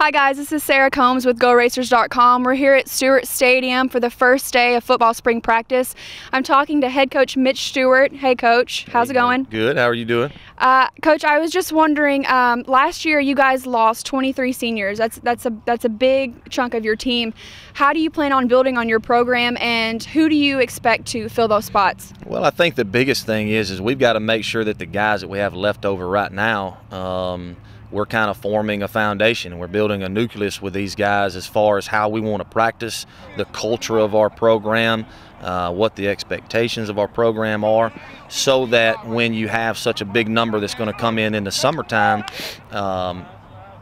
Hi guys, this is Sarah Combs with GoRacers.com. We're here at Stewart Stadium for the first day of football spring practice. I'm talking to head coach Mitch Stewart. Hey coach, how's it going? Good. How are you doing? Uh, coach, I was just wondering. Um, last year, you guys lost 23 seniors. That's that's a that's a big chunk of your team. How do you plan on building on your program, and who do you expect to fill those spots? Well, I think the biggest thing is is we've got to make sure that the guys that we have left over right now. Um, we're kind of forming a foundation. We're building a nucleus with these guys as far as how we want to practice, the culture of our program, uh, what the expectations of our program are, so that when you have such a big number that's going to come in in the summertime, um,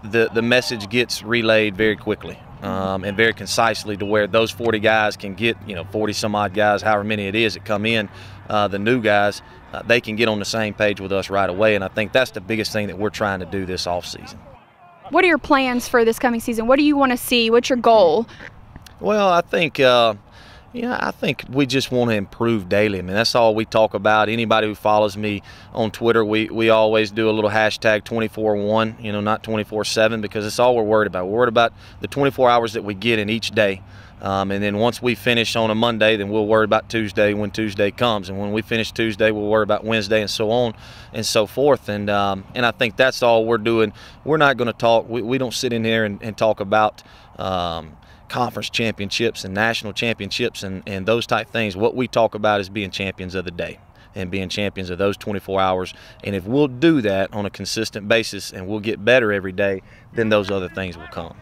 the, the message gets relayed very quickly. Um, and very concisely to where those 40 guys can get, you know, 40 some odd guys, however many it is that come in, uh, the new guys, uh, they can get on the same page with us right away. And I think that's the biggest thing that we're trying to do this off season. What are your plans for this coming season? What do you want to see? What's your goal? Well, I think. Uh, yeah, I think we just want to improve daily. I mean, that's all we talk about. Anybody who follows me on Twitter, we, we always do a little hashtag 24-1, you know, not 24-7, because it's all we're worried about. We're worried about the 24 hours that we get in each day. Um, and then once we finish on a Monday, then we'll worry about Tuesday when Tuesday comes. And when we finish Tuesday, we'll worry about Wednesday and so on and so forth. And um, and I think that's all we're doing. We're not going to talk. We, we don't sit in here and, and talk about. Um, conference championships and national championships and, and those type things. What we talk about is being champions of the day and being champions of those 24 hours. And if we'll do that on a consistent basis and we'll get better every day, then those other things will come.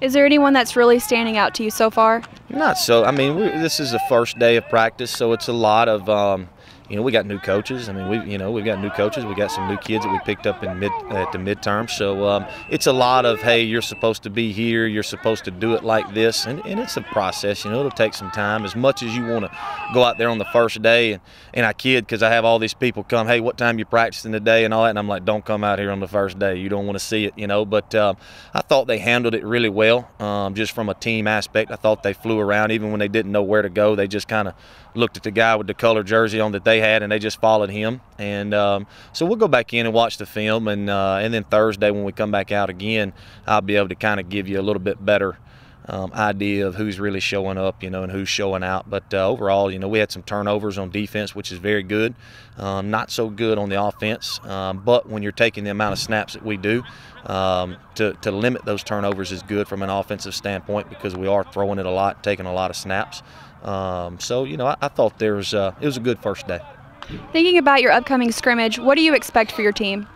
Is there anyone that's really standing out to you so far? Not so. I mean, this is the first day of practice, so it's a lot of um, you know, we got new coaches. I mean, we you know we've got new coaches. We got some new kids that we picked up in mid at the midterm. So um, it's a lot of hey, you're supposed to be here. You're supposed to do it like this, and, and it's a process. You know, it'll take some time. As much as you want to go out there on the first day, and, and I kid because I have all these people come, hey, what time you practicing today and all that, and I'm like, don't come out here on the first day. You don't want to see it, you know. But um, I thought they handled it really well, um, just from a team aspect. I thought they flew around even when they didn't know where to go. They just kind of looked at the guy with the color jersey on that they had, and they just followed him. And um, so we'll go back in and watch the film, and uh, and then Thursday when we come back out again, I'll be able to kind of give you a little bit better. Um, idea of who's really showing up, you know, and who's showing out. But uh, overall, you know, we had some turnovers on defense, which is very good. Um, not so good on the offense, um, but when you're taking the amount of snaps that we do, um, to, to limit those turnovers is good from an offensive standpoint because we are throwing it a lot, taking a lot of snaps. Um, so you know, I, I thought there was uh, it was a good first day. Thinking about your upcoming scrimmage, what do you expect for your team?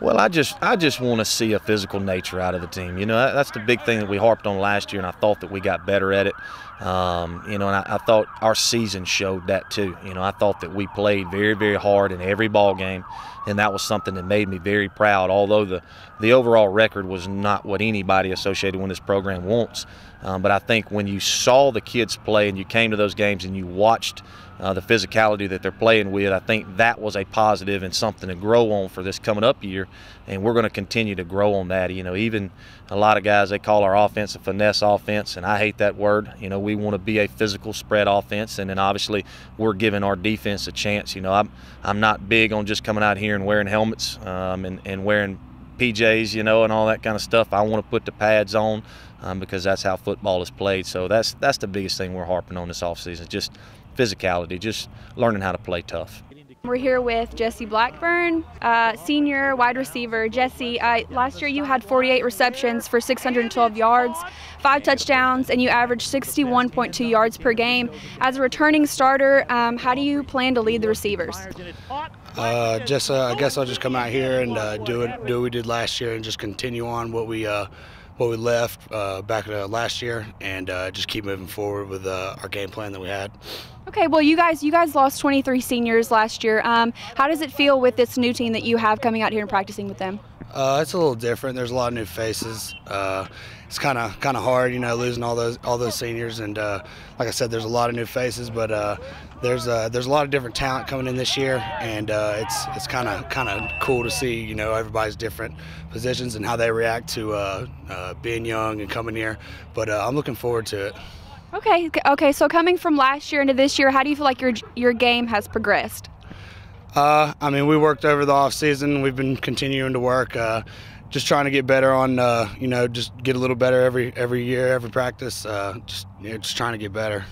Well, I just I just want to see a physical nature out of the team. You know, that's the big thing that we harped on last year, and I thought that we got better at it. Um, you know, and I, I, thought our season showed that too. You know, I thought that we played very, very hard in every ball game, and that was something that made me very proud. Although the the overall record was not what anybody associated with this program wants, um, but I think when you saw the kids play and you came to those games and you watched uh, the physicality that they're playing with, I think that was a positive and something to grow on for this coming up year. And we're going to continue to grow on that. You know, even a lot of guys they call our offense a finesse offense, and I hate that word. You know, we want to be a physical spread offense, and then obviously we're giving our defense a chance. You know, I'm I'm not big on just coming out here and wearing helmets um, and and wearing PJs, you know, and all that kind of stuff. I want to put the pads on um, because that's how football is played. So that's that's the biggest thing we're harping on this offseason, just physicality, just learning how to play tough. We're here with Jesse Blackburn, uh, senior wide receiver. Jesse, uh, last year you had 48 receptions for 612 yards, five touchdowns, and you averaged 61.2 yards per game. As a returning starter, um, how do you plan to lead the receivers? Uh, just, uh, I guess I'll just come out here and uh, do it, do what we did last year, and just continue on what we uh, what we left back last year and just keep moving forward with our game plan that we had. Okay, well, you guys, you guys lost 23 seniors last year. Um, how does it feel with this new team that you have coming out here and practicing with them? Uh, it's a little different. There's a lot of new faces. Uh, it's kind of kind of hard, you know, losing all those all those seniors. And uh, like I said, there's a lot of new faces, but uh, there's uh, there's a lot of different talent coming in this year, and uh, it's it's kind of kind of cool to see, you know, everybody's different positions and how they react to being young and coming here. But I'm looking forward to it. Okay, okay. So coming from last year into this year, how do you feel like your your game has progressed? Uh, I mean, we worked over the off season. We've been continuing to work. Uh, just trying to get better on, uh, you know, just get a little better every every year, every practice. Uh, just you know, just trying to get better.